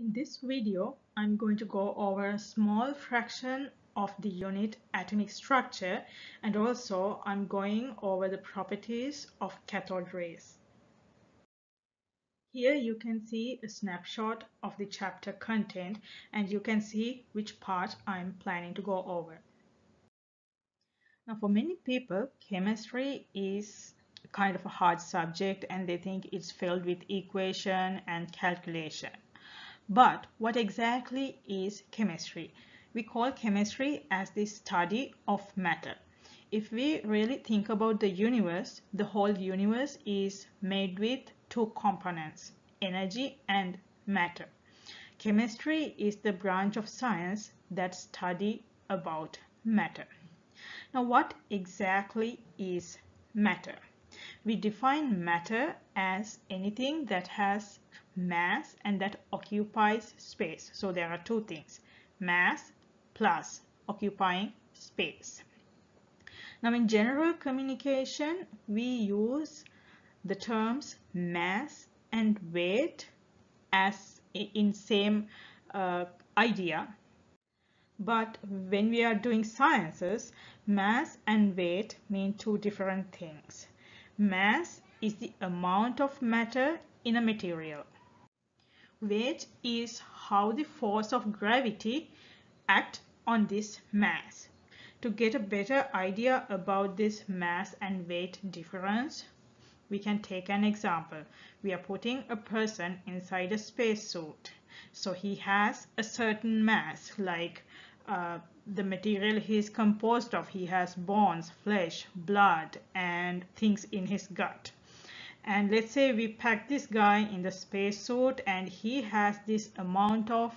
In this video, I'm going to go over a small fraction of the unit atomic structure and also I'm going over the properties of cathode rays. Here you can see a snapshot of the chapter content and you can see which part I'm planning to go over. Now for many people, chemistry is kind of a hard subject and they think it's filled with equation and calculation. But what exactly is chemistry? We call chemistry as the study of matter. If we really think about the universe, the whole universe is made with two components, energy and matter. Chemistry is the branch of science that study about matter. Now what exactly is matter? We define matter as anything that has mass and that occupies space. So there are two things, mass plus occupying space. Now in general communication, we use the terms mass and weight as in same uh, idea. But when we are doing sciences, mass and weight mean two different things. Mass is the amount of matter in a material. Weight is how the force of gravity act on this mass. To get a better idea about this mass and weight difference, we can take an example. We are putting a person inside a spacesuit. So he has a certain mass like uh, the material he is composed of. He has bones, flesh, blood and things in his gut and let's say we pack this guy in the spacesuit and he has this amount of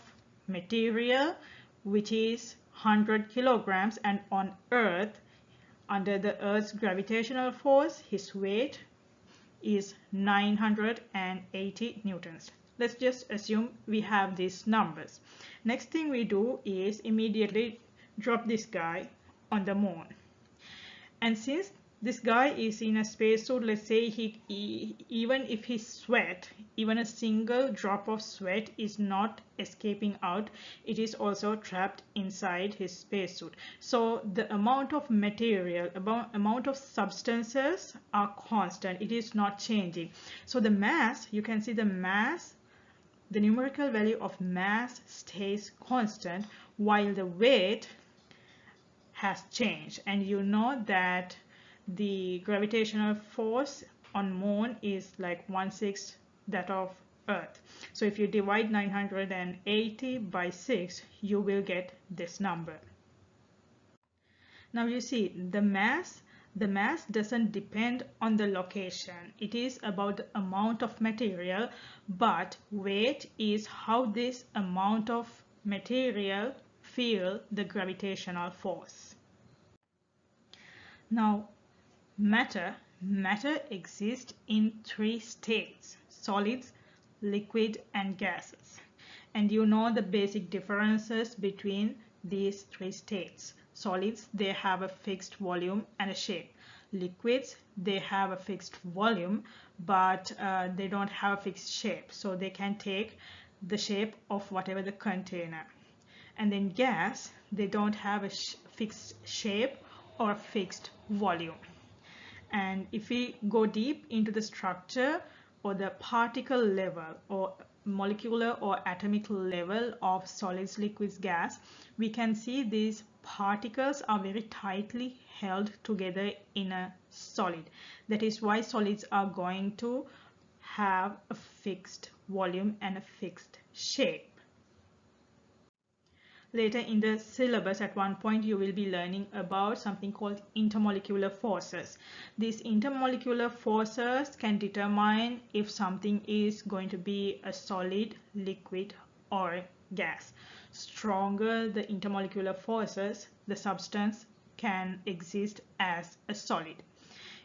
material which is 100 kilograms. And on earth under the earth's gravitational force his weight is 980 newtons. Let's just assume we have these numbers. Next thing we do is immediately drop this guy on the moon. And since this guy is in a spacesuit let's say he, he, even if he sweat even a single drop of sweat is not escaping out. It is also trapped inside his spacesuit so the amount of material about amount of substances are constant. It is not changing. So the mass you can see the mass the numerical value of mass stays constant while the weight has changed. And you know that the gravitational force on moon is like one sixth that of earth. So if you divide 980 by 6 you will get this number. Now you see the mass the mass doesn't depend on the location. It is about the amount of material but weight is how this amount of material feel the gravitational force. Now Matter. Matter exists in three states, solids, liquid and gases. And you know the basic differences between these three states. Solids, they have a fixed volume and a shape. Liquids, they have a fixed volume, but uh, they don't have a fixed shape. So they can take the shape of whatever the container. And then gas, they don't have a sh fixed shape or fixed volume and if we go deep into the structure or the particle level or molecular or atomic level of solids liquids gas we can see these particles are very tightly held together in a solid. That is why solids are going to have a fixed volume and a fixed shape Later in the syllabus at one point you will be learning about something called intermolecular forces. These intermolecular forces can determine if something is going to be a solid, liquid or gas. Stronger the intermolecular forces, the substance can exist as a solid.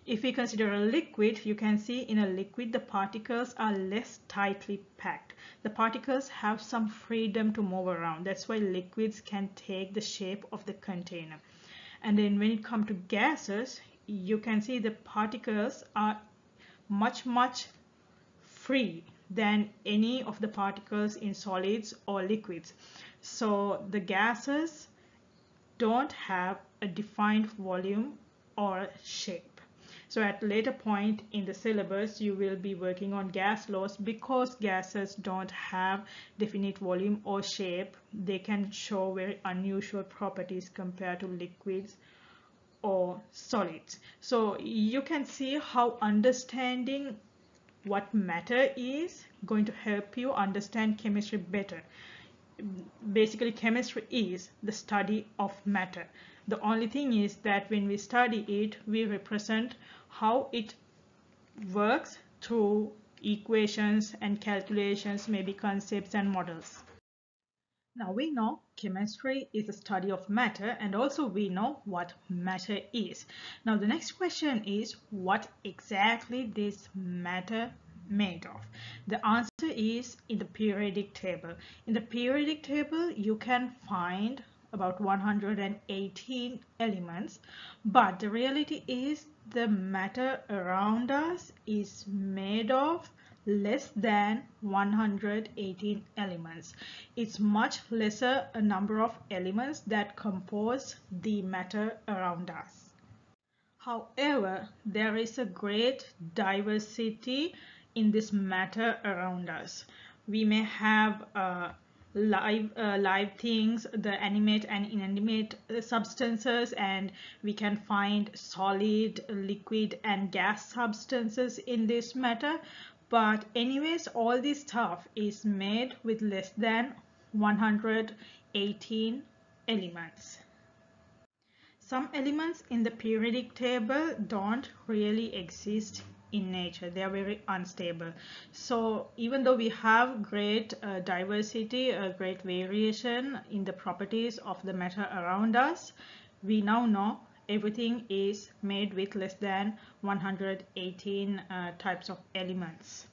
If we consider a liquid, you can see in a liquid the particles are less tightly packed. The particles have some freedom to move around. That's why liquids can take the shape of the container. And then when it comes to gases, you can see the particles are much, much free. than any of the particles in solids or liquids. So the gases don't have a defined volume or shape. So at later point in the syllabus, you will be working on gas laws because gases don't have definite volume or shape. They can show very unusual properties compared to liquids or solids. So you can see how understanding what matter is going to help you understand chemistry better. Basically, chemistry is the study of matter. The only thing is that when we study it, we represent how it works through equations and calculations, maybe concepts and models. Now we know chemistry is a study of matter and also we know what matter is. Now the next question is what exactly this matter made of? The answer is in the periodic table. In the periodic table you can find about 118 elements but the reality is the matter around us is made of less than 118 elements. It's much lesser a number of elements that compose the matter around us. However, there is a great diversity in this matter around us. We may have uh, live uh, live things the animate and inanimate uh, substances and we can find solid liquid and gas substances in this matter. But anyways all this stuff is made with less than 118 elements. Some elements in the periodic table don't really exist in nature they are very unstable so even though we have great uh, diversity a great variation in the properties of the matter around us we now know everything is made with less than 118 uh, types of elements.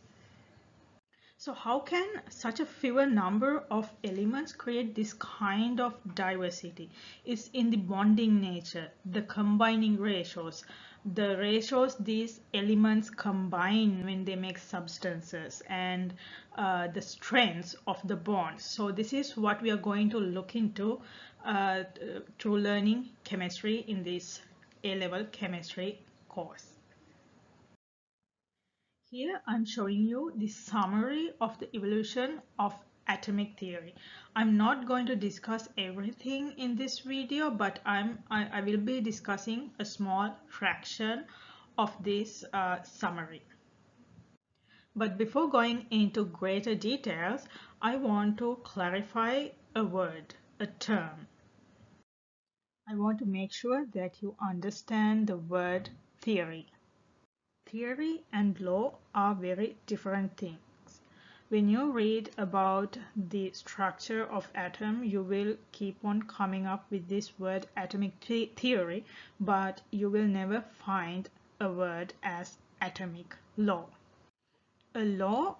So how can such a fewer number of elements create this kind of diversity? It's in the bonding nature, the combining ratios, the ratios these elements combine when they make substances and uh, the strengths of the bonds. So this is what we are going to look into uh, through learning chemistry in this A-level chemistry course. Here I'm showing you the summary of the evolution of atomic theory. I'm not going to discuss everything in this video but I'm, I, I will be discussing a small fraction of this uh, summary. But before going into greater details, I want to clarify a word, a term. I want to make sure that you understand the word theory. Theory and law are very different things. When you read about the structure of atom, you will keep on coming up with this word atomic theory, but you will never find a word as atomic law. A law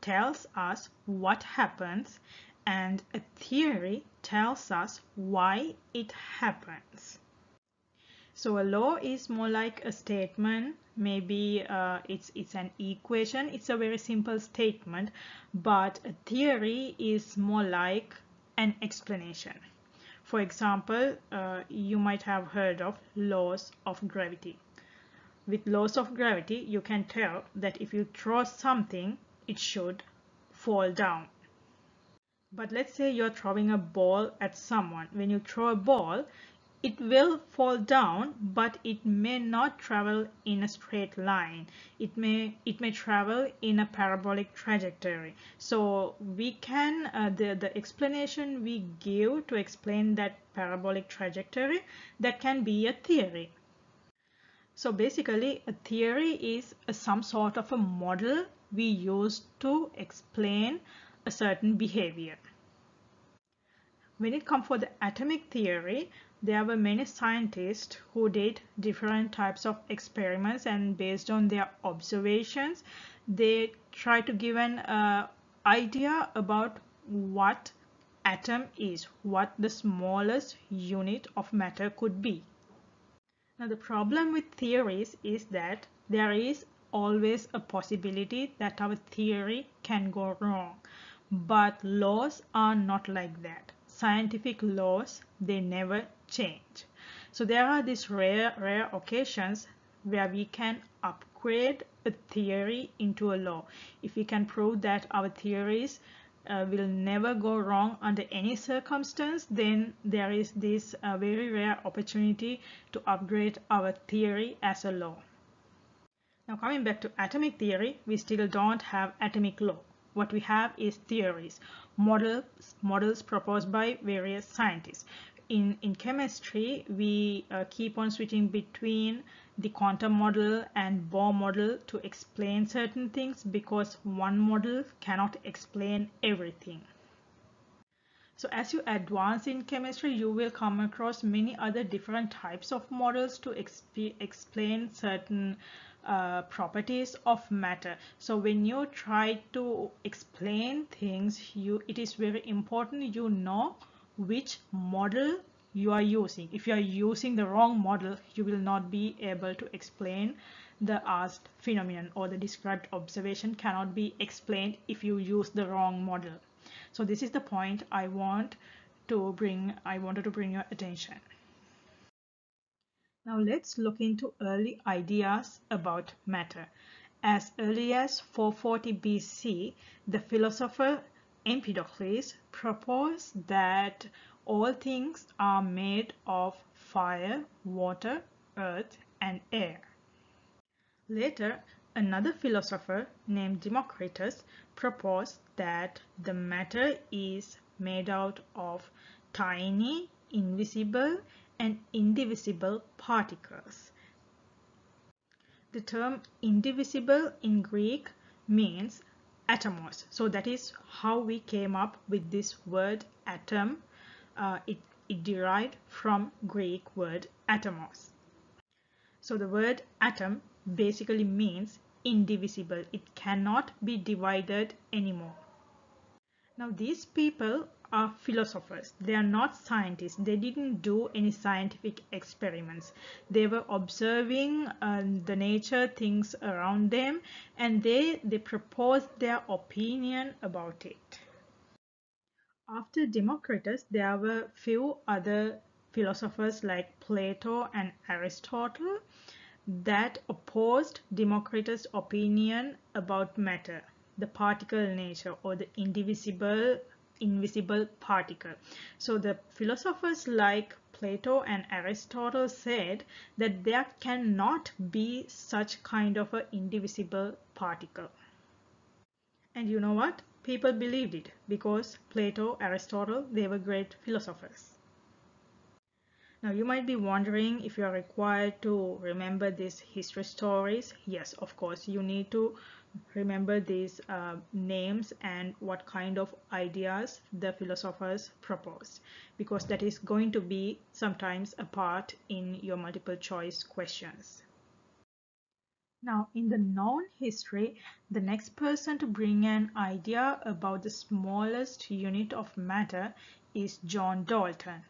tells us what happens and a theory tells us why it happens. So a law is more like a statement, maybe uh, it's, it's an equation, it's a very simple statement, but a theory is more like an explanation. For example, uh, you might have heard of laws of gravity. With laws of gravity, you can tell that if you throw something, it should fall down. But let's say you're throwing a ball at someone. When you throw a ball, it will fall down, but it may not travel in a straight line. It may it may travel in a parabolic trajectory. So we can uh, the the explanation we give to explain that parabolic trajectory that can be a theory. So basically a theory is a, some sort of a model we use to explain a certain behavior. When it comes for the atomic theory, there were many scientists who did different types of experiments and based on their observations, they try to give an uh, idea about what atom is, what the smallest unit of matter could be. Now the problem with theories is that there is always a possibility that our theory can go wrong. But laws are not like that. Scientific laws, they never change. So there are these rare, rare occasions where we can upgrade a theory into a law. If we can prove that our theories uh, will never go wrong under any circumstance, then there is this uh, very rare opportunity to upgrade our theory as a law. Now coming back to atomic theory, we still don't have atomic law. What we have is theories, models, models proposed by various scientists. In, in chemistry, we uh, keep on switching between the quantum model and Bohr model to explain certain things because one model cannot explain everything. So as you advance in chemistry, you will come across many other different types of models to exp explain certain uh, properties of matter. So when you try to explain things, you it is very important you know which model you are using. If you are using the wrong model, you will not be able to explain the asked phenomenon or the described observation cannot be explained if you use the wrong model. So this is the point I want to bring, I wanted to bring your attention. Now let's look into early ideas about matter. As early as 440 BC, the philosopher Empedocles proposed that all things are made of fire, water, earth, and air. Later, another philosopher named Democritus proposed that the matter is made out of tiny, invisible, and indivisible particles. The term indivisible in Greek means atomos. So that is how we came up with this word atom uh, it, it derived from Greek word atomos. So the word atom basically means indivisible. It cannot be divided anymore. Now these people are philosophers. They are not scientists. They didn't do any scientific experiments. They were observing uh, the nature things around them and they, they proposed their opinion about it. After Democritus, there were few other philosophers like Plato and Aristotle that opposed Democritus' opinion about matter, the particle nature or the indivisible invisible particle. So the philosophers like Plato and Aristotle said that there cannot be such kind of an indivisible particle. And you know what? people believed it because Plato, Aristotle, they were great philosophers. Now you might be wondering if you are required to remember these history stories. Yes, of course, you need to remember these uh, names and what kind of ideas the philosophers proposed because that is going to be sometimes a part in your multiple choice questions. Now, in the known history, the next person to bring an idea about the smallest unit of matter is John Dalton.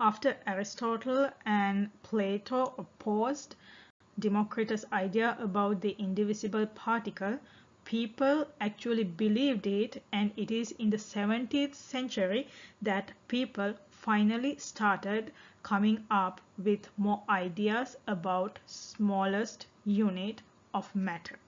After Aristotle and Plato opposed Democritus' idea about the indivisible particle, people actually believed it and it is in the 17th century that people finally started coming up with more ideas about smallest unit of matter.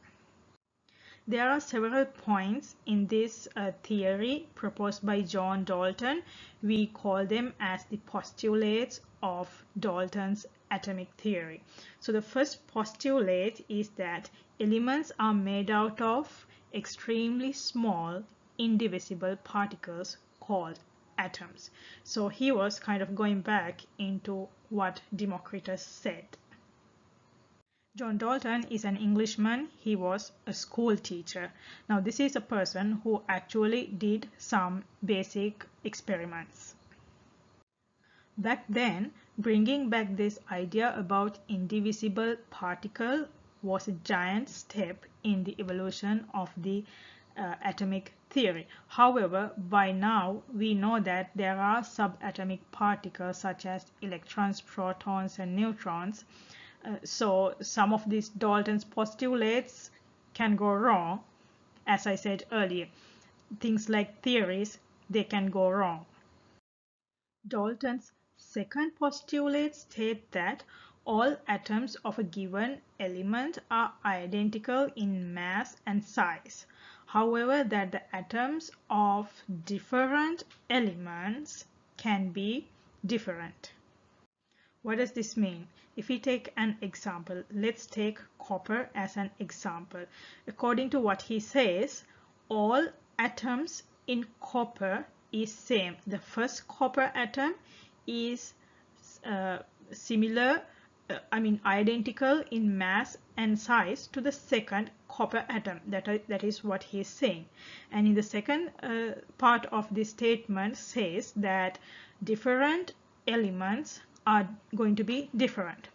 There are several points in this uh, theory proposed by John Dalton. We call them as the postulates of Dalton's atomic theory. So the first postulate is that elements are made out of extremely small indivisible particles called atoms. So he was kind of going back into what Democritus said. John Dalton is an Englishman. He was a school teacher. Now this is a person who actually did some basic experiments. Back then, bringing back this idea about indivisible particle was a giant step in the evolution of the uh, atomic theory. However, by now we know that there are subatomic particles such as electrons, protons and neutrons Uh, so some of these Dalton's postulates can go wrong. As I said earlier, things like theories, they can go wrong. Dalton's second postulate states that all atoms of a given element are identical in mass and size. However, that the atoms of different elements can be different. What does this mean? If we take an example, let's take copper as an example. According to what he says, all atoms in copper is same. The first copper atom is uh, similar uh, I mean identical in mass and size to the second copper atom. That, that is what he is saying. And in the second uh, part of this statement says that different elements are going to be different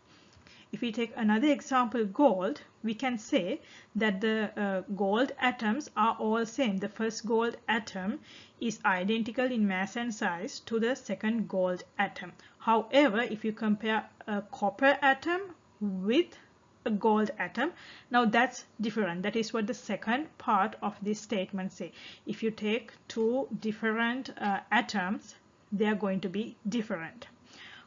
if we take another example gold we can say that the uh, gold atoms are all same. The first gold atom is identical in mass and size to the second gold atom. However if you compare a copper atom with a gold atom now that's different. That is what the second part of this statement say. If you take two different uh, atoms they are going to be different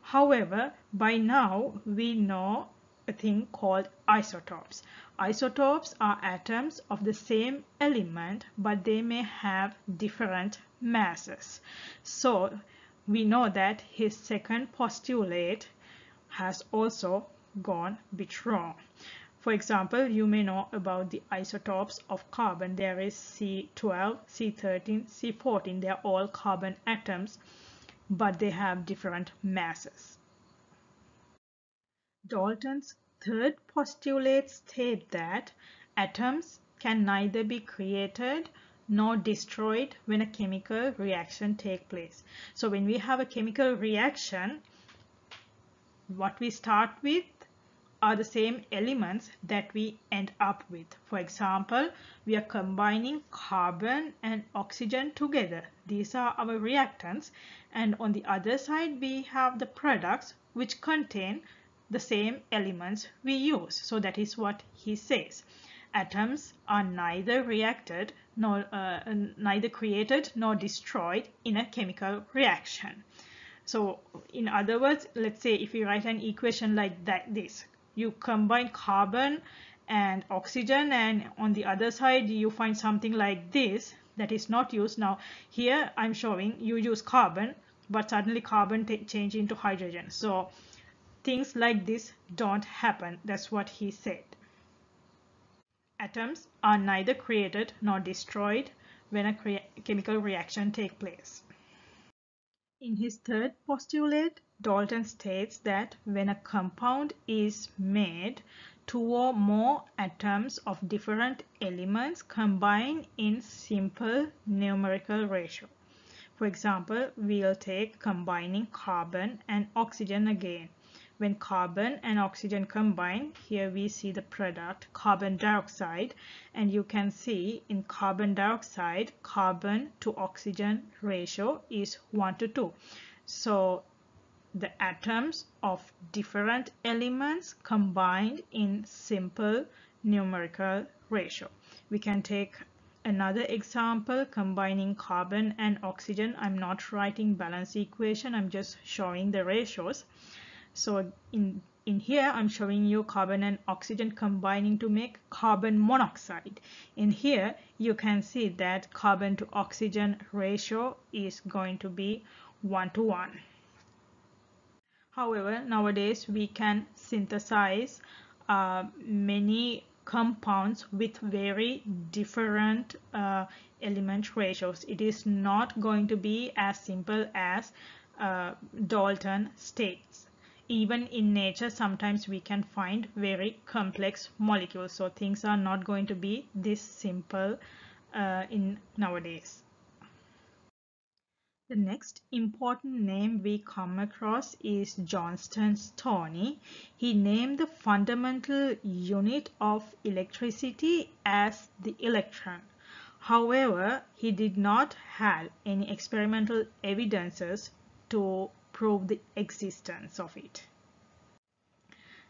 however by now we know a thing called isotopes isotopes are atoms of the same element but they may have different masses so we know that his second postulate has also gone bit wrong. For example, you may know about the isotopes of carbon. There is C12, C13, C14. They are all carbon atoms, but they have different masses. Dalton's third postulate states that atoms can neither be created nor destroyed when a chemical reaction take place. So when we have a chemical reaction, what we start with are the same elements that we end up with. For example, we are combining carbon and oxygen together. These are our reactants and on the other side we have the products which contain the same elements we use. So that is what he says. Atoms are neither reacted nor uh, neither created nor destroyed in a chemical reaction. So in other words, let's say if you write an equation like that, this, you combine carbon and oxygen and on the other side you find something like this that is not used. Now here I'm showing you use carbon but suddenly carbon change into hydrogen. So things like this don't happen. That's what he said. Atoms are neither created nor destroyed when a chemical reaction take place. In his third postulate, Dalton states that when a compound is made, two or more atoms of different elements combine in simple numerical ratio. For example, we'll take combining carbon and oxygen again when carbon and oxygen combine here we see the product carbon dioxide and you can see in carbon dioxide carbon to oxygen ratio is 1 to 2 so the atoms of different elements combined in simple numerical ratio we can take another example combining carbon and oxygen i'm not writing balance equation i'm just showing the ratios so in, in here, I'm showing you carbon and oxygen combining to make carbon monoxide. In here, you can see that carbon to oxygen ratio is going to be 1 to 1. However, nowadays we can synthesize uh, many compounds with very different uh, element ratios. It is not going to be as simple as uh, Dalton states. Even in nature sometimes we can find very complex molecules. So things are not going to be this simple uh, in nowadays the next important name we come across is Johnstone Stoney. He named the fundamental unit of electricity as the electron. However, he did not have any experimental evidences to prove the existence of it.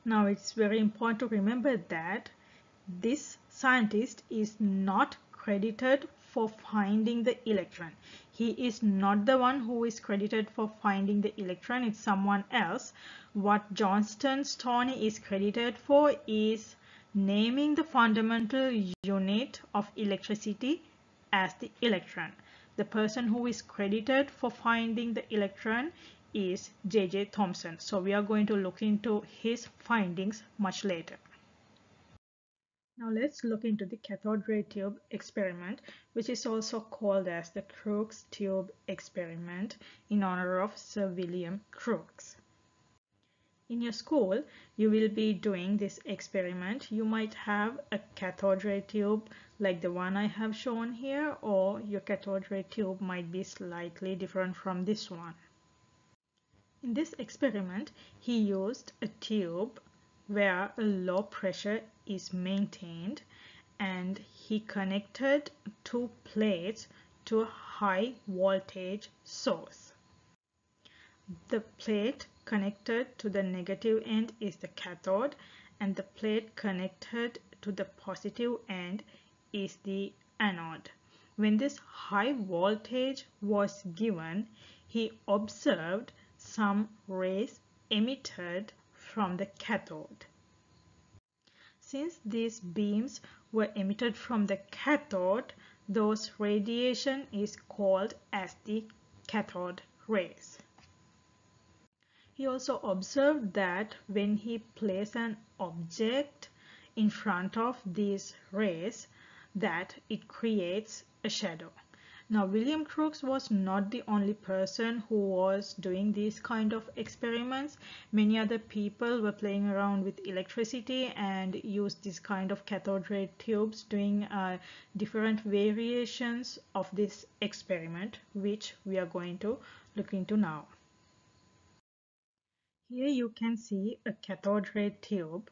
Now it's very important to remember that this scientist is not credited for finding the electron. He is not the one who is credited for finding the electron, it's someone else. What Johnstone Stoney is credited for is naming the fundamental unit of electricity as the electron. The person who is credited for finding the electron is J.J. Thomson. So we are going to look into his findings much later. Now let's look into the cathode ray tube experiment, which is also called as the Crookes tube experiment in honor of Sir William Crookes. In your school, you will be doing this experiment. You might have a cathode ray tube like the one I have shown here, or your cathode ray tube might be slightly different from this one. In this experiment, he used a tube where a low pressure is maintained and he connected two plates to a high voltage source. The plate connected to the negative end is the cathode and the plate connected to the positive end is the anode. When this high voltage was given, he observed some rays emitted from the cathode. Since these beams were emitted from the cathode, those radiation is called as the cathode rays. He also observed that when he placed an object in front of these rays, that it creates a shadow. Now, William Crookes was not the only person who was doing these kind of experiments. Many other people were playing around with electricity and used this kind of cathode ray tubes doing uh, different variations of this experiment, which we are going to look into now. Here you can see a cathode ray tube.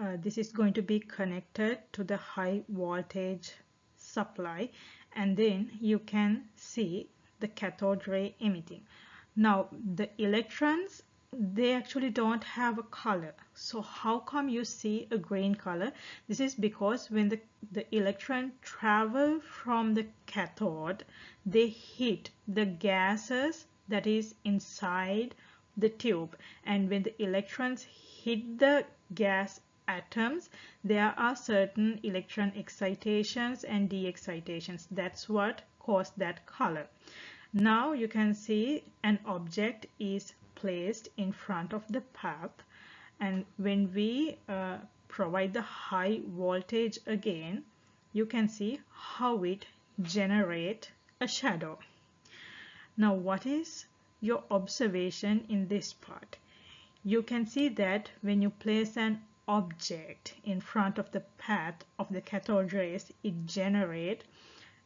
Uh, this is going to be connected to the high voltage supply and then you can see the cathode ray emitting. Now the electrons they actually don't have a color. So how come you see a green color? This is because when the the electron travel from the cathode they hit the gases that is inside the tube. And when the electrons hit the gas atoms there are certain electron excitations and de-excitations. That's what caused that color. Now you can see an object is placed in front of the path and when we uh, provide the high voltage again you can see how it generate a shadow. Now what is your observation in this part? You can see that when you place an object in front of the path of the cathode rays, it generates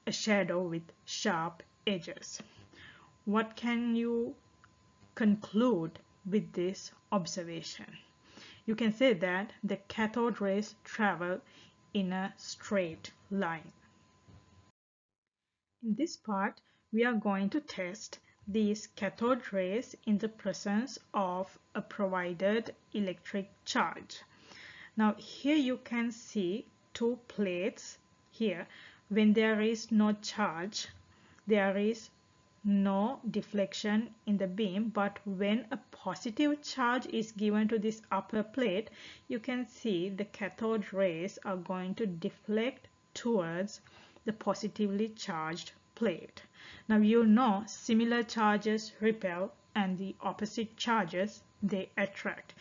a shadow with sharp edges. What can you conclude with this observation? You can say that the cathode rays travel in a straight line. In this part, we are going to test these cathode rays in the presence of a provided electric charge. Now here you can see two plates here. When there is no charge, there is no deflection in the beam but when a positive charge is given to this upper plate you can see the cathode rays are going to deflect towards the positively charged plate. Now you know similar charges repel and the opposite charges they attract.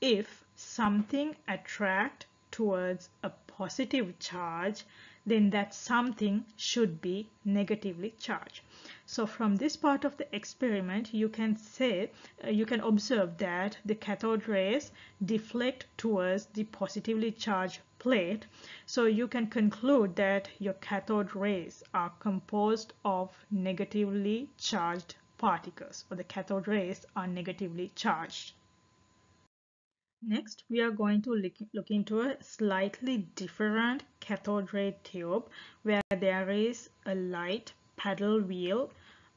If something attract towards a positive charge, then that something should be negatively charged. So from this part of the experiment, you can say, uh, you can observe that the cathode rays deflect towards the positively charged plate. So you can conclude that your cathode rays are composed of negatively charged particles or the cathode rays are negatively charged. Next, we are going to look, look into a slightly different cathode ray tube where there is a light paddle wheel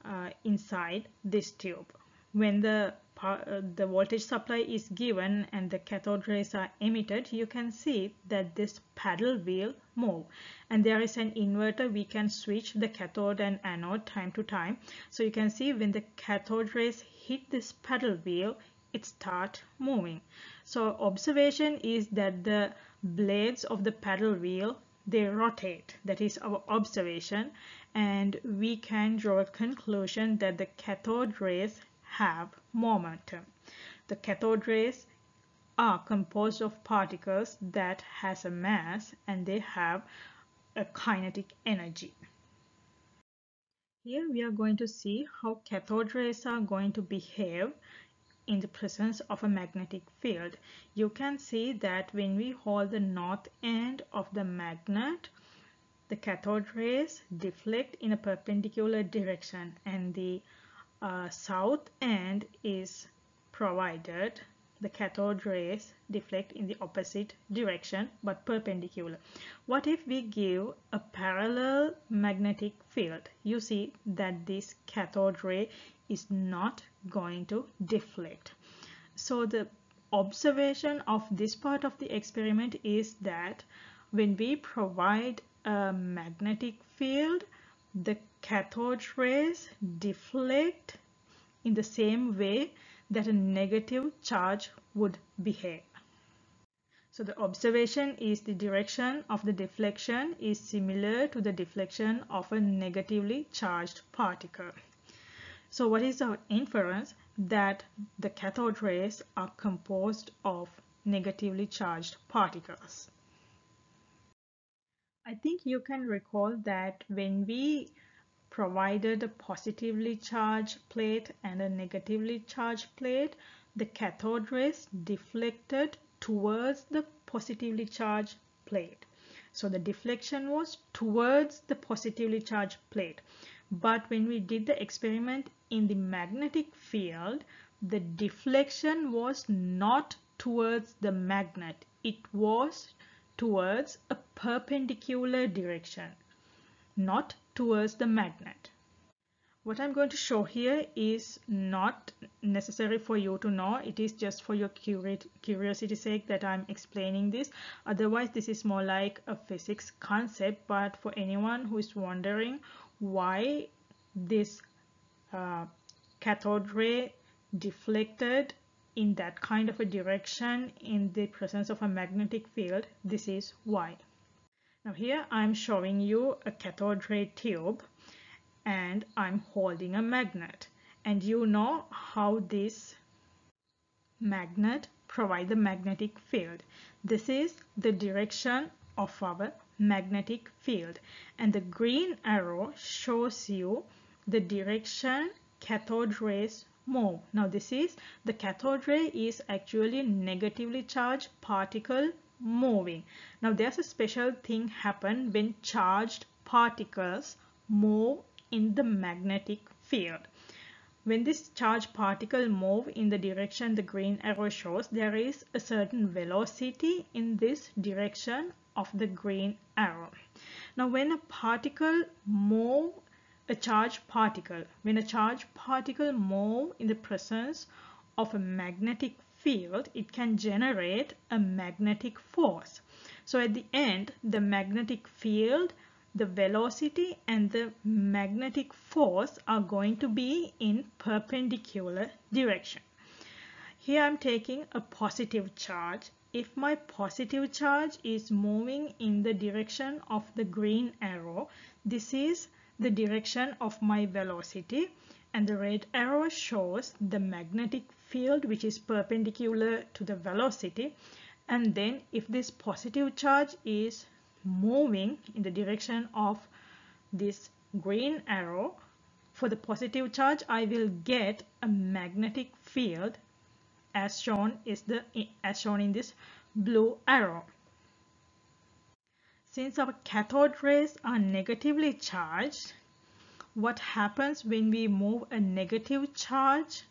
uh, inside this tube. when the uh, the voltage supply is given and the cathode rays are emitted you can see that this paddle wheel move. And there is an inverter. We can switch the cathode and anode time to time. So you can see when the cathode rays hit this paddle wheel it start moving so observation is that the blades of the paddle wheel they rotate that is our observation and we can draw a conclusion that the cathode rays have momentum. The cathode rays are composed of particles that has a mass and they have a kinetic energy. Here we are going to see how cathode rays are going to behave in the presence of a magnetic field. You can see that when we hold the north end of the magnet, the cathode rays deflect in a perpendicular direction and the uh, south end is provided the cathode rays deflect in the opposite direction but perpendicular. What if we give a parallel magnetic field? You see that this cathode ray is not going to deflect. So the observation of this part of the experiment is that when we provide a magnetic field, the cathode rays deflect in the same way that a negative charge would behave. So the observation is the direction of the deflection is similar to the deflection of a negatively charged particle. So what is our inference? That the cathode rays are composed of negatively charged particles. I think you can recall that when we provided a positively charged plate and a negatively charged plate, the cathode rays deflected towards the positively charged plate. So the deflection was towards the positively charged plate. But when we did the experiment in the magnetic field, the deflection was not towards the magnet. It was towards a perpendicular direction, not towards the magnet. What I'm going to show here is not necessary for you to know. It is just for your curiosity sake that I'm explaining this. Otherwise, this is more like a physics concept. But for anyone who is wondering why this uh, cathode ray deflected in that kind of a direction in the presence of a magnetic field this is why now here I'm showing you a cathode ray tube and I'm holding a magnet. And you know how this magnet provide the magnetic field. This is the direction of our magnetic field. And the green arrow shows you the direction cathode rays move. Now this is the cathode ray is actually negatively charged particle moving. Now there's a special thing happen when charged particles move in the magnetic field. When this charged particle move in the direction the green arrow shows, there is a certain velocity in this direction of the green arrow. Now when a particle move a charged particle. When a charged particle move in the presence of a magnetic field, it can generate a magnetic force. So at the end, the magnetic field, the velocity and the magnetic force are going to be in perpendicular direction. Here I'm taking a positive charge. If my positive charge is moving in the direction of the green arrow, this is the direction of my velocity and the red arrow shows the magnetic field which is perpendicular to the velocity. And then if this positive charge is moving in the direction of this green arrow for the positive charge I will get a magnetic field as shown is the as shown in this blue arrow since our cathode rays are negatively charged, what happens when we move a negative charge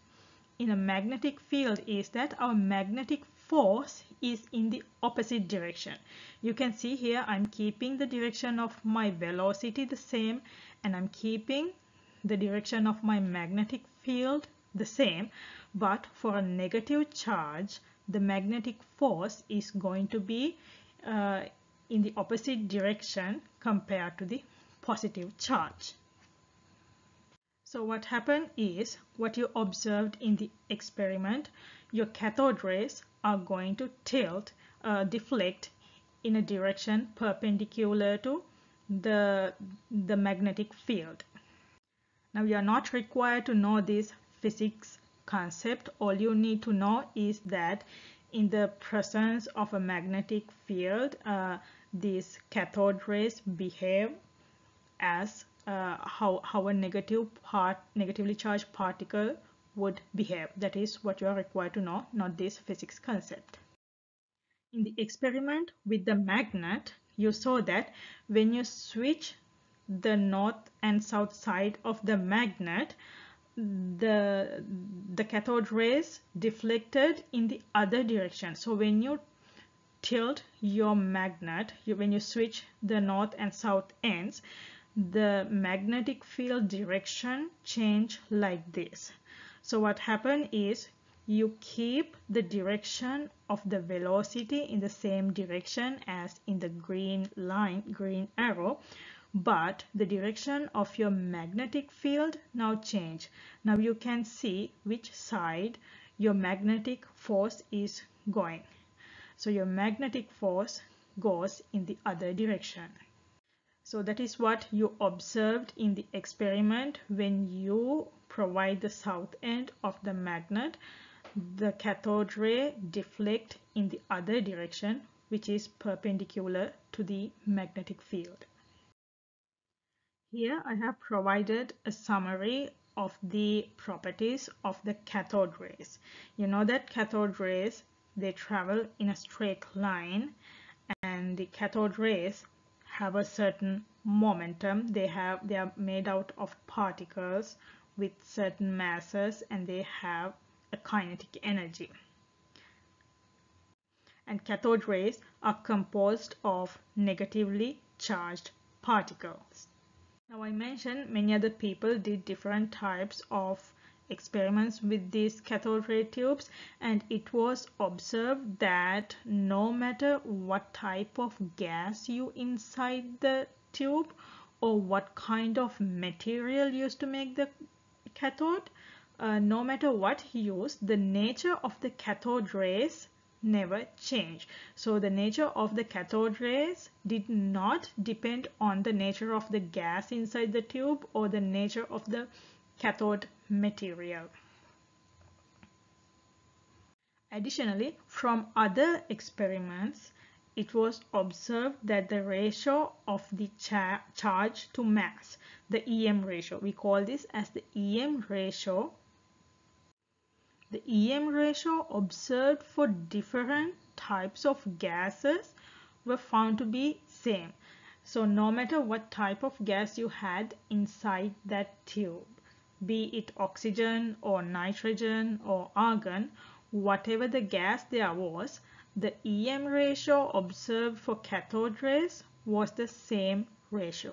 in a magnetic field is that our magnetic force is in the opposite direction. You can see here I'm keeping the direction of my velocity the same and I'm keeping the direction of my magnetic field the same but for a negative charge the magnetic force is going to be uh, in the opposite direction compared to the positive charge. So what happened is what you observed in the experiment, your cathode rays are going to tilt, uh, deflect in a direction perpendicular to the, the magnetic field. Now you are not required to know this physics concept. All you need to know is that in the presence of a magnetic field, uh, these cathode rays behave as uh, how, how a negative part, negatively charged particle would behave. That is what you are required to know, not this physics concept. In the experiment with the magnet, you saw that when you switch the north and south side of the magnet, the, the cathode rays deflected in the other direction. So when you tilt your magnet, you, when you switch the north and south ends, the magnetic field direction change like this. So what happened is you keep the direction of the velocity in the same direction as in the green line, green arrow, but the direction of your magnetic field now change. Now you can see which side your magnetic force is going. So your magnetic force goes in the other direction. So that is what you observed in the experiment when you provide the south end of the magnet. The cathode ray deflect in the other direction which is perpendicular to the magnetic field. Here I have provided a summary of the properties of the cathode rays. You know that cathode rays they travel in a straight line and the cathode rays have a certain momentum. They have they are made out of particles with certain masses and they have a kinetic energy. And cathode rays are composed of negatively charged particles now I mentioned many other people did different types of experiments with these cathode ray tubes and it was observed that no matter what type of gas you inside the tube or what kind of material used to make the cathode uh, no matter what he used the nature of the cathode rays never change so the nature of the cathode rays did not depend on the nature of the gas inside the tube or the nature of the cathode material. Additionally, from other experiments, it was observed that the ratio of the char charge to mass, the EM ratio, we call this as the EM ratio. The EM ratio observed for different types of gases were found to be same. So no matter what type of gas you had inside that tube, be it oxygen or nitrogen or argon, whatever the gas there was, the EM ratio observed for cathode rays was the same ratio.